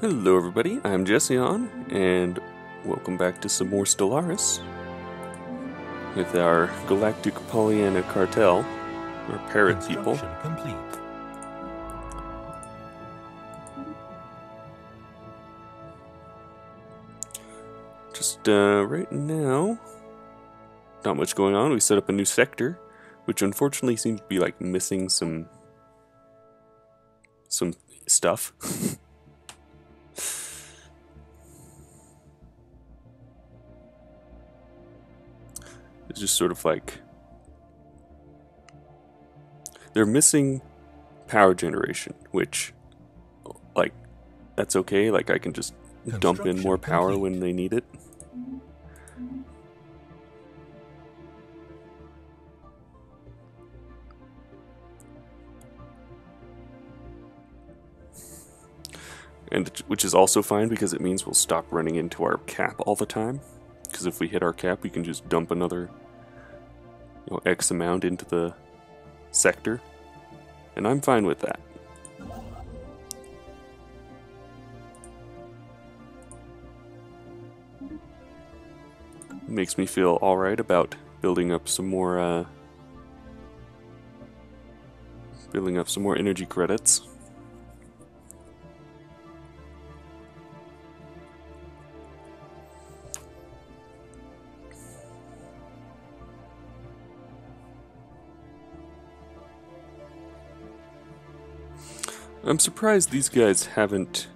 Hello everybody, I'm Jession, and welcome back to some more Stellaris with our Galactic Pollyanna Cartel, our parrot people. Complete. Just uh, right now, not much going on. We set up a new sector, which unfortunately seems to be like missing some some stuff. just sort of like they're missing power generation, which like that's okay. Like I can just dump in more power complete. when they need it. And which is also fine because it means we'll stop running into our cap all the time. Because if we hit our cap, we can just dump another you know, X amount into the sector. And I'm fine with that. makes me feel alright about building up some more uh, building up some more energy credits. I'm surprised these guys haven't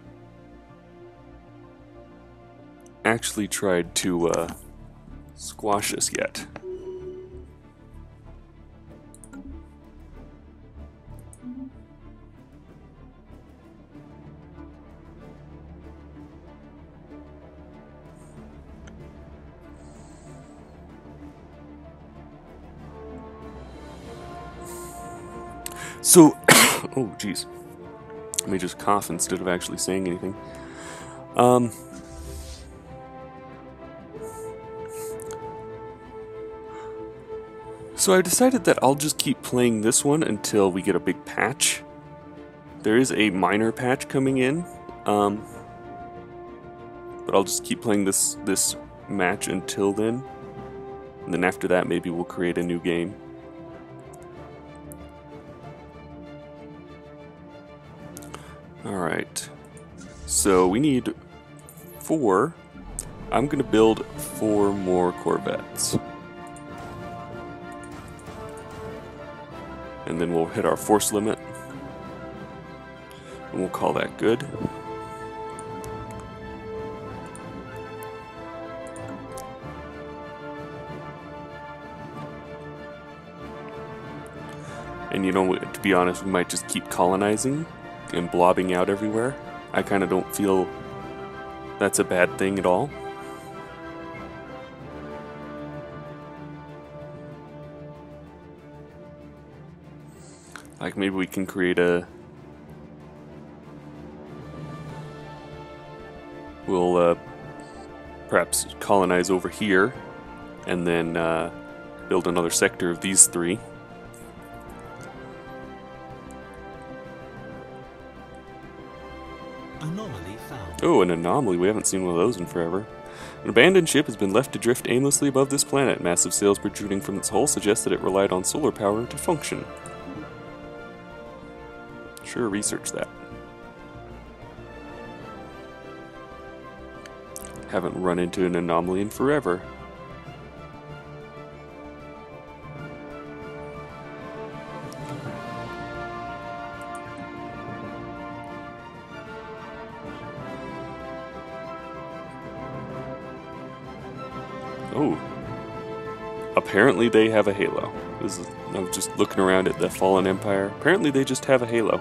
actually tried to uh, squash us yet. So, oh jeez, let me just cough instead of actually saying anything. Um. So I decided that I'll just keep playing this one until we get a big patch. There is a minor patch coming in, um, but I'll just keep playing this this match until then, and then after that maybe we'll create a new game. So we need four. I'm gonna build four more Corvettes. and then we'll hit our force limit. And we'll call that good. And you know, to be honest, we might just keep colonizing and blobbing out everywhere. I kind of don't feel that's a bad thing at all. Like maybe we can create a. We'll uh, perhaps colonize over here, and then uh, build another sector of these three. Oh, an anomaly. We haven't seen one of those in forever. An abandoned ship has been left to drift aimlessly above this planet. Massive sails protruding from its hull suggest that it relied on solar power to function. Sure, research that. Haven't run into an anomaly in forever. Apparently they have a halo. Is, I'm just looking around at the Fallen Empire. Apparently they just have a halo.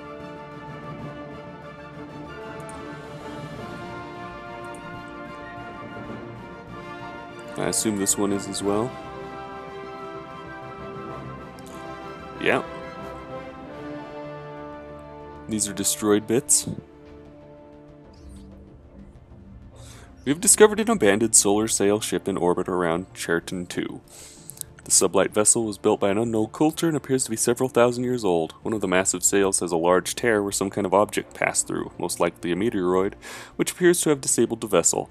I assume this one is as well. Yeah. These are destroyed bits. We have discovered an abandoned solar sail ship in orbit around Cherton 2. The sublight vessel was built by an unknown culture and appears to be several thousand years old. One of the massive sails has a large tear where some kind of object passed through, most likely a meteoroid, which appears to have disabled the vessel.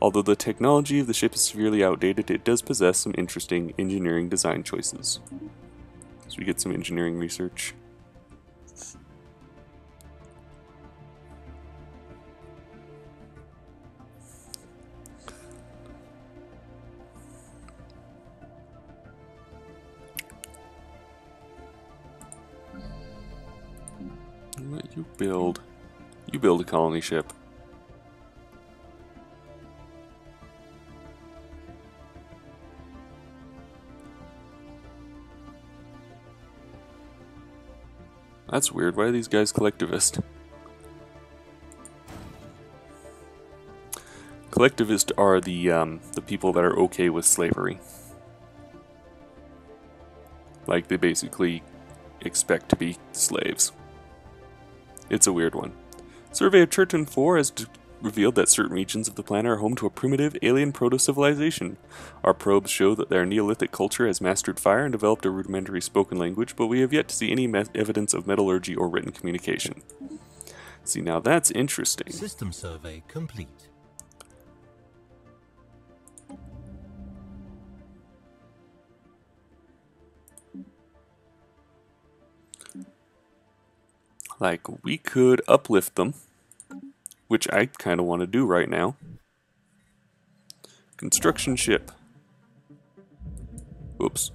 Although the technology of the ship is severely outdated, it does possess some interesting engineering design choices. So we get some engineering research. You build? You build a colony ship. That's weird. Why are these guys collectivist? Collectivist are the um, the people that are okay with slavery. Like they basically expect to be slaves. It's a weird one. Survey of Churton 4 has revealed that certain regions of the planet are home to a primitive alien proto-civilization. Our probes show that their Neolithic culture has mastered fire and developed a rudimentary spoken language, but we have yet to see any evidence of metallurgy or written communication. See, now that's interesting. System survey complete. Like, we could uplift them, which I kind of want to do right now. Construction ship. Oops.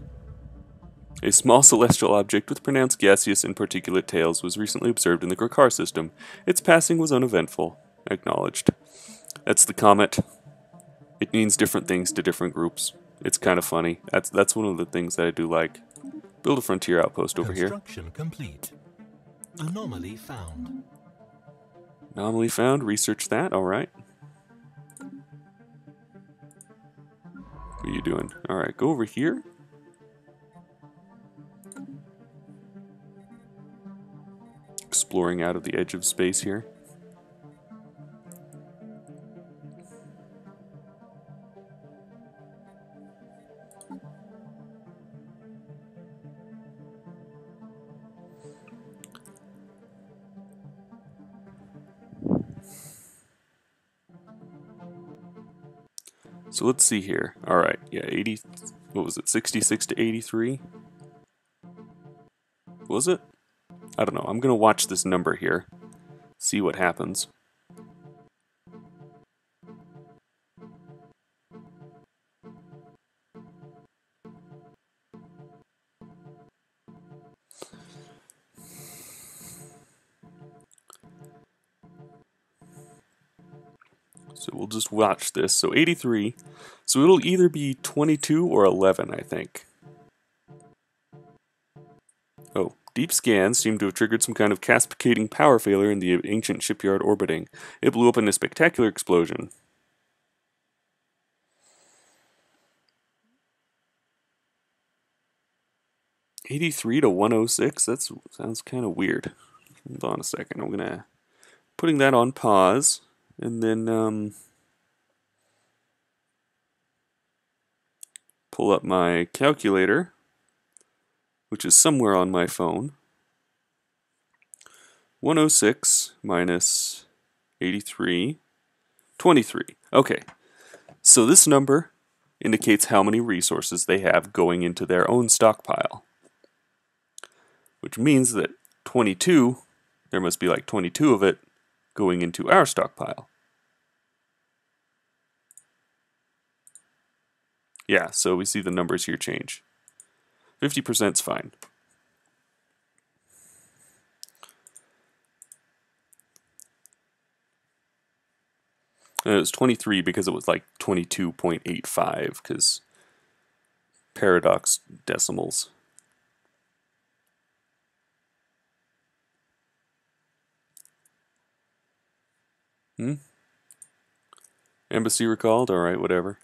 A small celestial object with pronounced gaseous and particulate tails was recently observed in the Grakar system. Its passing was uneventful. Acknowledged. That's the comet. It means different things to different groups. It's kind of funny. That's that's one of the things that I do like. Build a frontier outpost over here. Construction complete. Anomaly found. Anomaly found. Research that. All right. What are you doing? All right, go over here. Exploring out of the edge of space here. So let's see here. All right, yeah, 80, what was it, 66 to 83? Was it? I don't know. I'm going to watch this number here, see what happens. Watch this. So 83. So it'll either be 22 or 11, I think. Oh, deep scans seem to have triggered some kind of cascading power failure in the ancient shipyard orbiting. It blew up in a spectacular explosion. Eighty-three to one oh six. That sounds kind of weird. Hold on a second. I'm gonna putting that on pause. And then um, pull up my calculator, which is somewhere on my phone. 106 minus 83, 23. Okay, so this number indicates how many resources they have going into their own stockpile. Which means that 22, there must be like 22 of it going into our stockpile. Yeah, so we see the numbers here change. 50% is fine. And it was 23 because it was like 22.85 because paradox decimals. Hmm? Embassy recalled? Alright, whatever.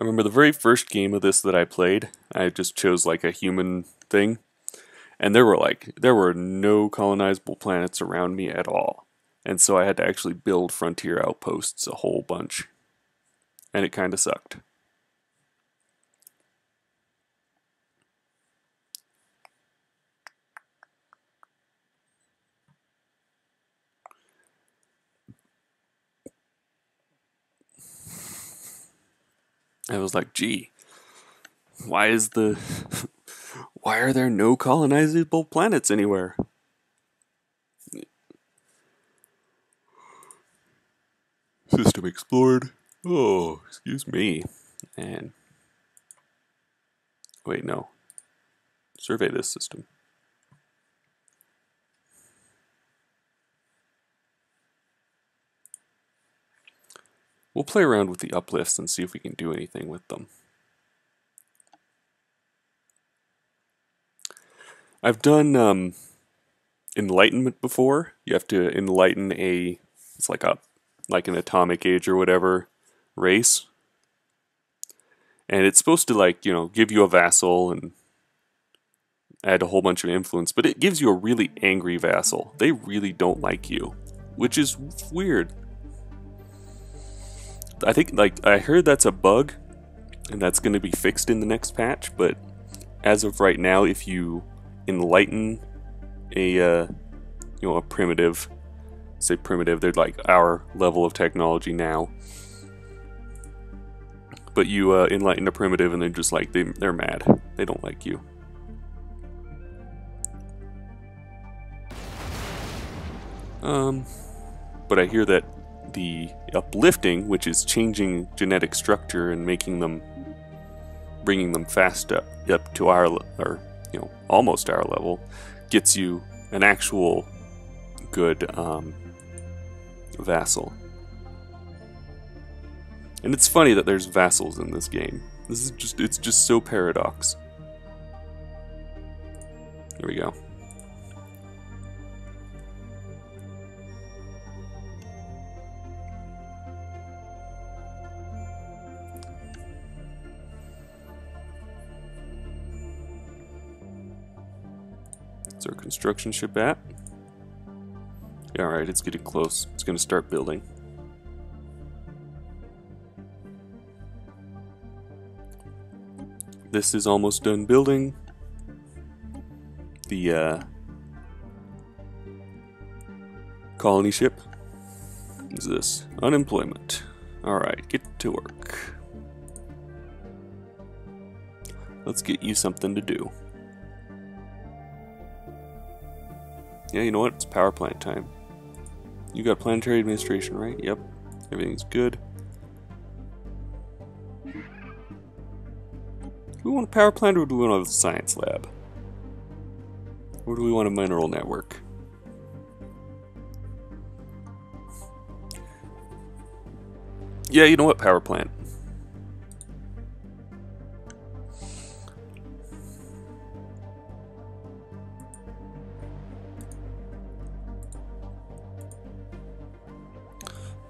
I remember the very first game of this that I played, I just chose like a human thing. and there were like there were no colonizable planets around me at all and so i had to actually build frontier outposts a whole bunch and it kind of sucked I was like, gee, why is the why are there no colonizable planets anywhere? System explored. Oh, excuse me. And wait, no. Survey this system. Play around with the uplifts and see if we can do anything with them. I've done um, enlightenment before. You have to enlighten a, it's like a, like an atomic age or whatever race. And it's supposed to like, you know, give you a vassal and add a whole bunch of influence, but it gives you a really angry vassal. They really don't like you, which is weird. I think like I heard that's a bug and that's going to be fixed in the next patch, but as of right now if you enlighten a uh, you know a primitive say primitive they're like our level of technology now but you uh, enlighten a primitive and they're just like they, they're mad. They don't like you. Um but i hear that the uplifting which is changing genetic structure and making them bringing them fast up, up to our or you know, almost our level, gets you an actual good um, vassal. And it's funny that there's vassals in this game. This is just, it's just so paradox. Here we go. Construction ship at? Alright, it's getting close. It's going to start building. This is almost done building. The uh, colony ship is this unemployment. Alright, get to work. Let's get you something to do. Yeah, you know what? It's power plant time. You got planetary administration, right? Yep. Everything's good. Do we want a power plant or do we want a science lab? Or do we want a mineral network? Yeah, you know what? Power plant.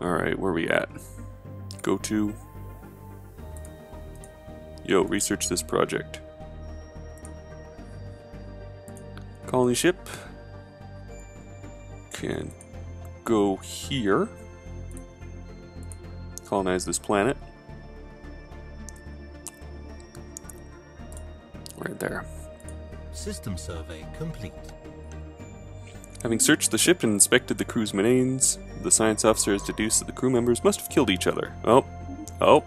Alright, where are we at? Go to... Yo, research this project. Colony ship can go here. Colonize this planet. Right there. System survey complete. Having searched the ship and inspected the crew's remains, the science officer has deduced that the crew members must have killed each other. Oh. Oh.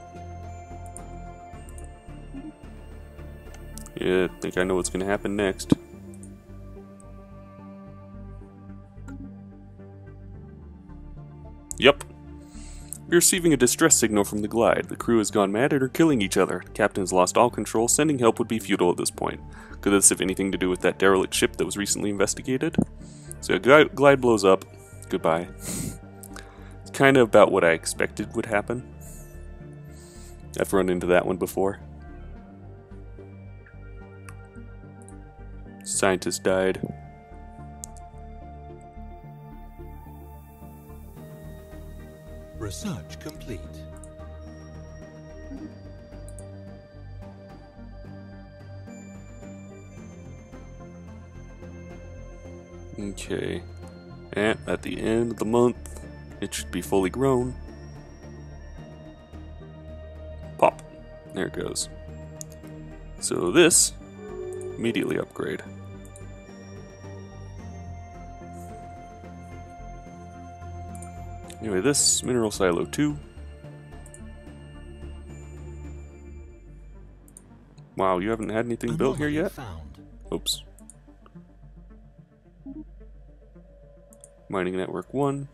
Yeah, I think I know what's going to happen next. Yep. We're receiving a distress signal from the glide. The crew has gone mad and are killing each other. The captain has lost all control. Sending help would be futile at this point. Could this have anything to do with that derelict ship that was recently investigated? So glide blows up. Goodbye. kind of about what I expected would happen. I've run into that one before. Scientist died. Research complete. Okay. And at the end of the month, it should be fully grown. Pop. There it goes. So this, immediately upgrade. Anyway, this mineral silo 2. Wow, you haven't had anything built here yet? Found. Oops. Mining network 1.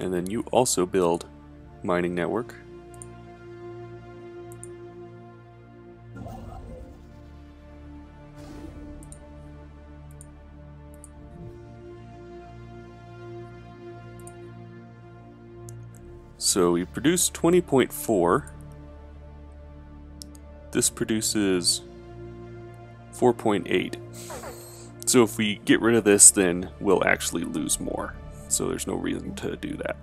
And then you also build mining network. So we produce 20.4. This produces 4.8. So if we get rid of this, then we'll actually lose more. So there's no reason to do that.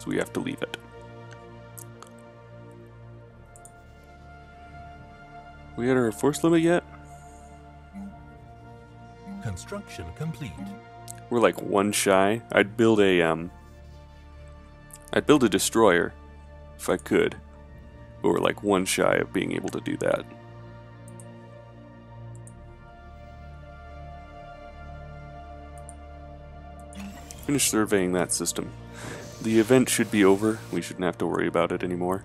So we have to leave it. We had our force limit yet? Construction complete. We're like one shy. I'd build a um I'd build a destroyer if I could. But we're like one shy of being able to do that. Finish surveying that system. The event should be over. We shouldn't have to worry about it anymore.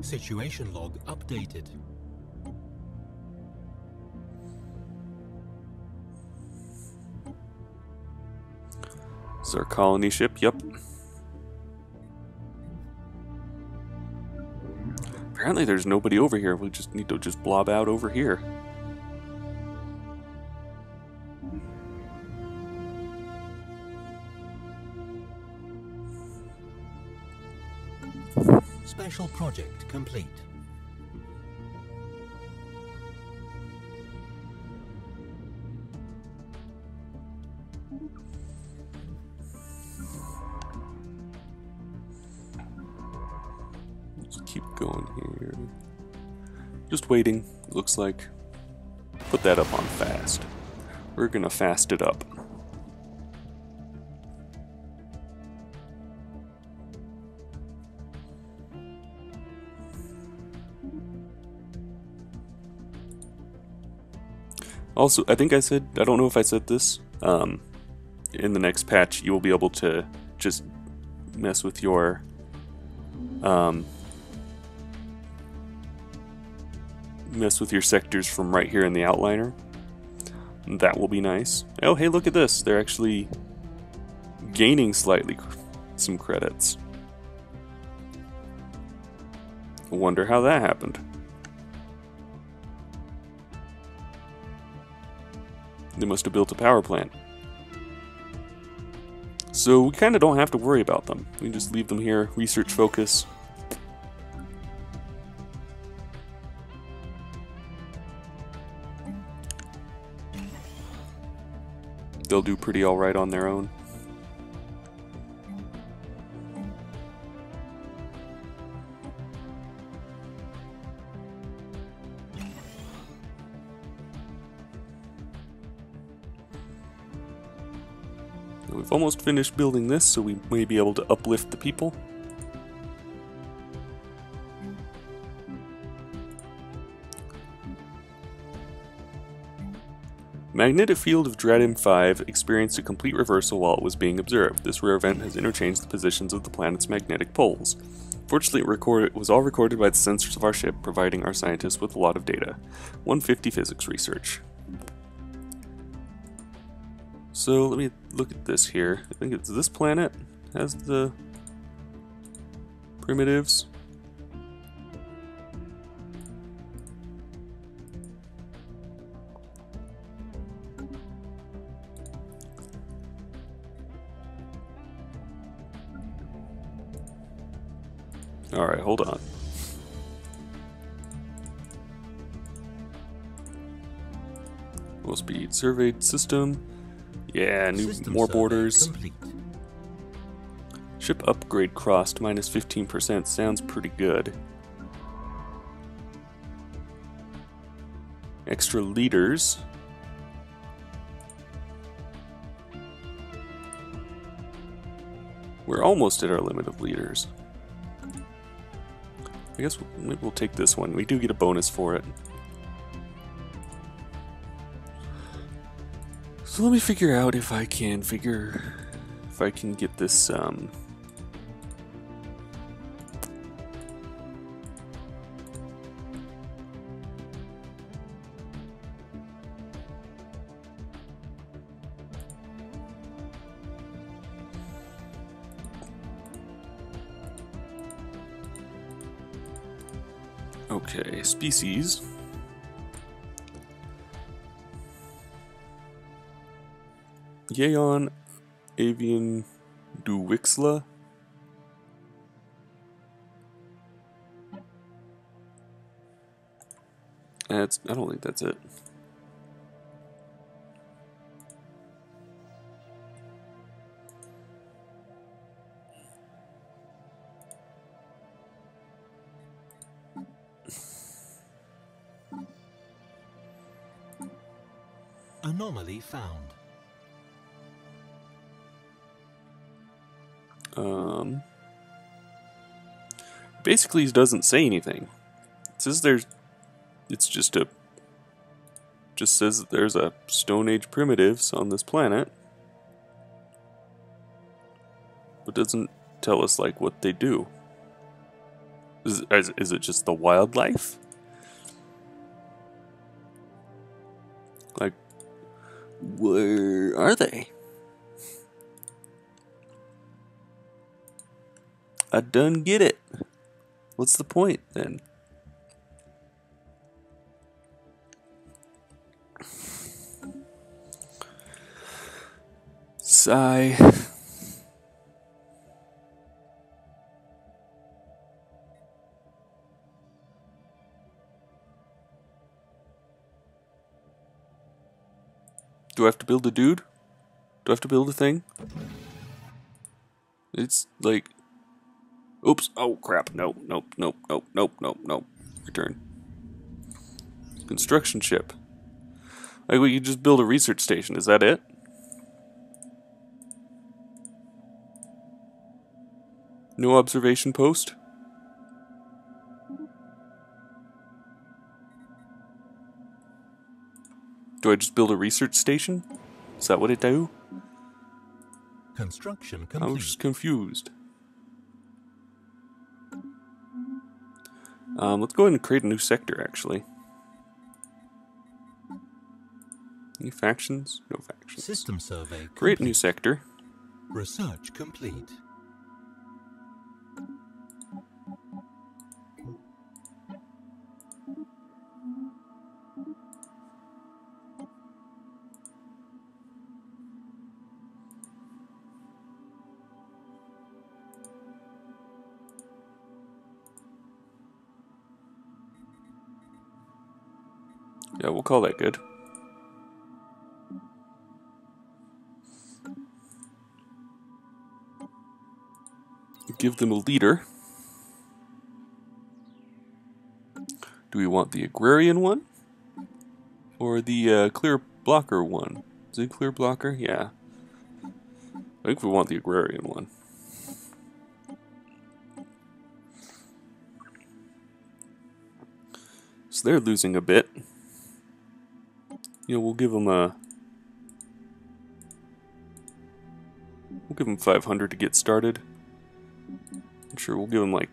Situation log updated. This is our colony ship. Yep. Apparently there's nobody over here. We just need to just blob out over here. Special project complete. Just keep going here. Just waiting, looks like. Put that up on fast. We're gonna fast it up. Also, I think I said, I don't know if I said this, um, in the next patch, you will be able to just mess with your um, mess with your sectors from right here in the outliner. That will be nice. Oh, hey, look at this. They're actually gaining slightly some credits. Wonder how that happened. They must have built a power plant. So we kind of don't have to worry about them. We just leave them here, research focus. They'll do pretty alright on their own. Almost finished building this, so we may be able to uplift the people. Magnetic field of Dradim 5 experienced a complete reversal while it was being observed. This rare event has interchanged the positions of the planet's magnetic poles. Fortunately, it, it was all recorded by the sensors of our ship, providing our scientists with a lot of data. 150 physics research. So let me look at this here. I think it's this planet has the primitives. All right, hold on. Normal speed. Surveyed system. Yeah, new System more borders. Complete. Ship upgrade cost minus 15% sounds pretty good. Extra leaders. We're almost at our limit of leaders. I guess we'll, maybe we'll take this one. We do get a bonus for it. So let me figure out if I can figure if I can get this um Okay, species. Yeon avian duwixla. That's I don't think that's it. Anomaly found. Um, basically, it doesn't say anything. It says there's, it's just a, just says that there's a Stone Age primitives on this planet, but doesn't tell us like what they do. Is, is it just the wildlife? Like, where are they? I done get it. What's the point then? Sigh. Do I have to build a dude? Do I have to build a thing? It's like Oops. Oh, crap. Nope, nope, nope, nope, nope, nope, nope. Return. Construction ship. Like, we could just build a research station. Is that it? No observation post? Do I just build a research station? Is that what it do? Construction I was just confused. Um, let's go ahead and create a new sector, actually. Any factions? No factions. System survey Create a new sector. Research complete. We'll call that good. Give them a leader. Do we want the agrarian one? Or the uh, clear blocker one? Is it clear blocker? Yeah. I think we want the agrarian one. So they're losing a bit. You know, we'll give them a. We'll give them 500 to get started. I'm sure we'll give them like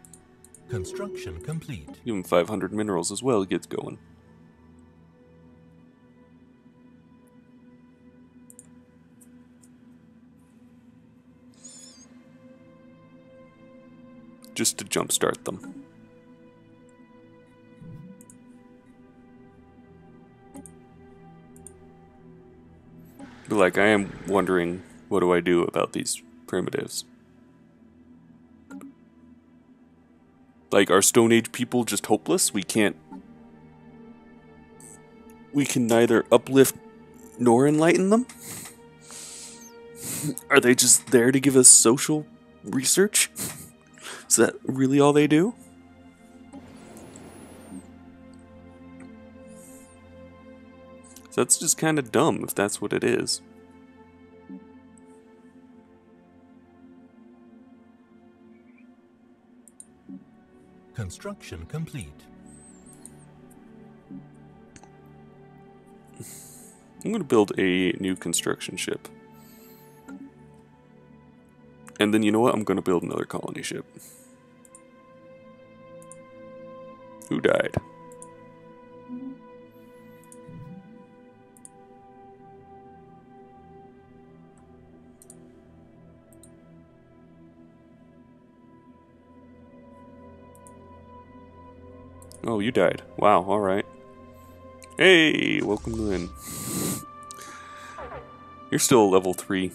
Construction complete. give them 500 minerals as well. It gets going. Just to jumpstart them. Like, I am wondering, what do I do about these primitives? Like, are Stone Age people just hopeless? We can't. We can neither uplift nor enlighten them? Are they just there to give us social research? Is that really all they do? That's just kind of dumb if that's what it is. Construction complete. I'm going to build a new construction ship. And then you know what? I'm going to build another colony ship. Who died? Oh, you died. Wow, alright. Hey, welcome in. You're still level 3.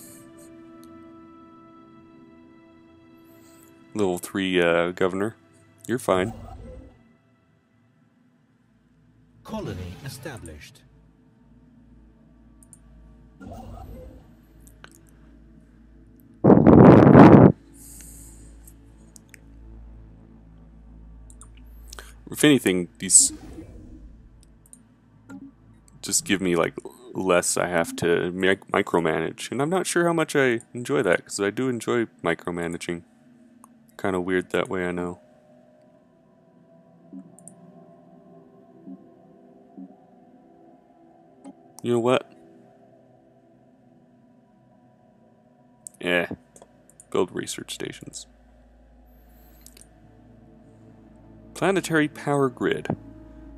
Level 3 uh, governor. You're fine. Colony established. If anything, these just give me like less I have to mic- micromanage, and I'm not sure how much I enjoy that because I do enjoy micromanaging. Kind of weird that way, I know. You know what? Yeah, build research stations. Planetary power grid.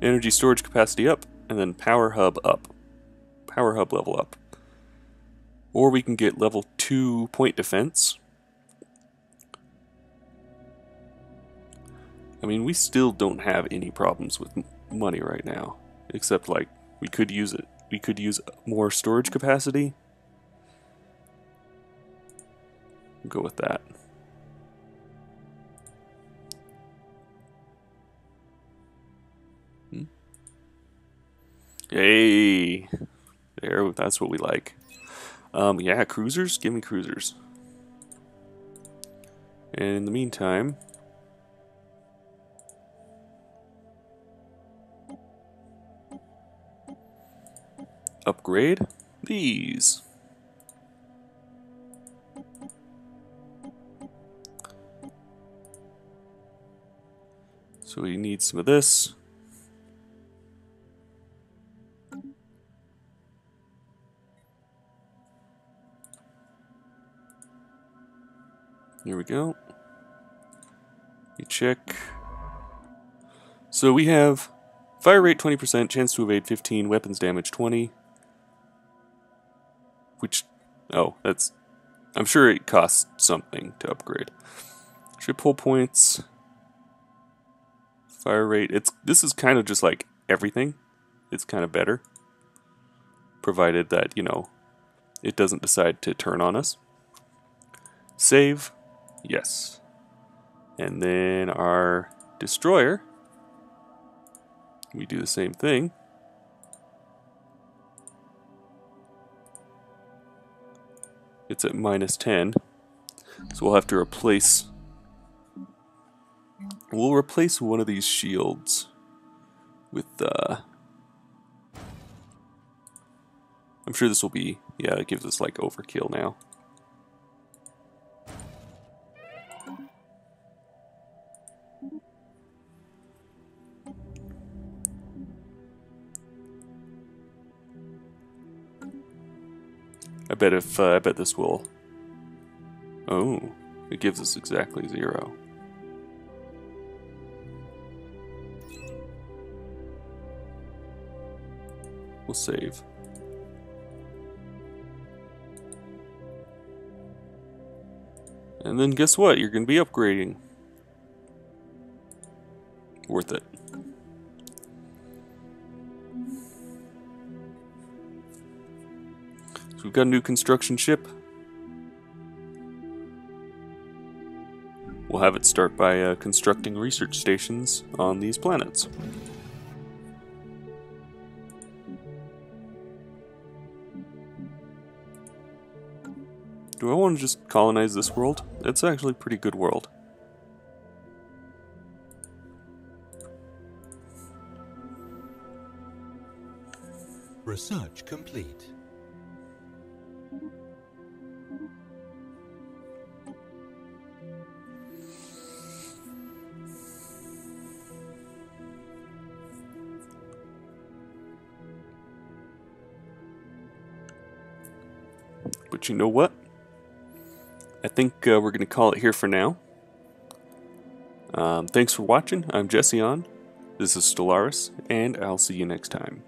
Energy storage capacity up, and then power hub up. Power hub level up. Or we can get level 2 point defense. I mean, we still don't have any problems with money right now. Except, like, we could use it. We could use more storage capacity. Go with that. Hey, there. That's what we like. Um, yeah, cruisers. Give me cruisers. And in the meantime, upgrade these. So we need some of this. Go. You check. So we have fire rate 20%, chance to evade 15, weapons damage 20. Which, oh, that's, I'm sure it costs something to upgrade. Ship hull points. Fire rate, it's, this is kind of just like everything. It's kind of better. Provided that, you know, it doesn't decide to turn on us. Save. Yes. And then our destroyer, we do the same thing. It's at minus 10. So we'll have to replace... We'll replace one of these shields with... Uh, I'm sure this will be... Yeah, it gives us like overkill now. Bet if uh, I bet this will. Oh, it gives us exactly zero. We'll save. And then guess what? You're going to be upgrading. Worth it. So we've got a new construction ship. We'll have it start by uh, constructing research stations on these planets. do I want to just colonize this world? It's actually a pretty good world. Research complete. You know what? I think uh, we're going to call it here for now. Um, thanks for watching. I'm Jesse On. This is Stellaris, and I'll see you next time.